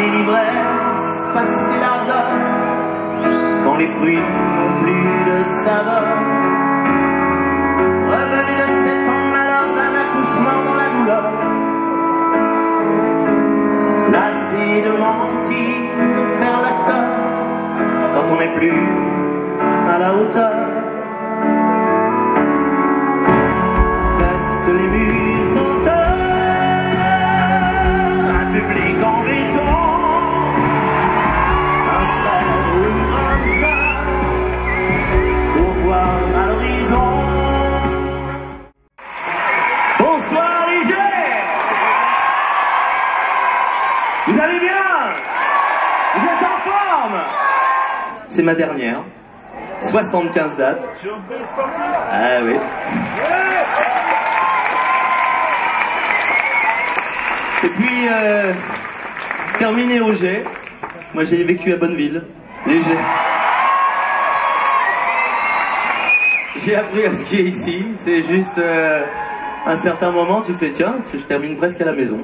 Passer l'ivresse, passer l'ardeur, quand les fruits n'ont plus de saveur. Revenu de sept ans malheur d'un accouchement dans la douleur, lassé de mentir, de faire la peur, quand on n'est plus à la hauteur. Reste les murs. Vous allez bien Vous êtes en forme C'est ma dernière. 75 dates. Ah oui. Et puis, euh, terminé au Jet. Moi, j'ai vécu à Bonneville. J'ai appris à skier ici. C'est juste euh, un certain moment, tu fais tiens, je termine presque à la maison.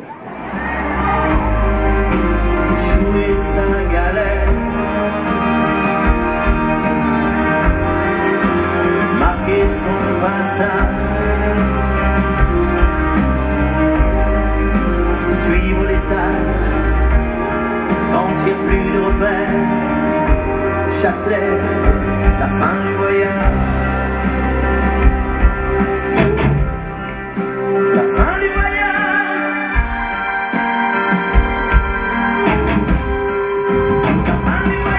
Suivre l'état, n'en tire plus de repères. Châtelet, la fin du voyage. la fin du voyage.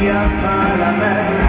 María para mí.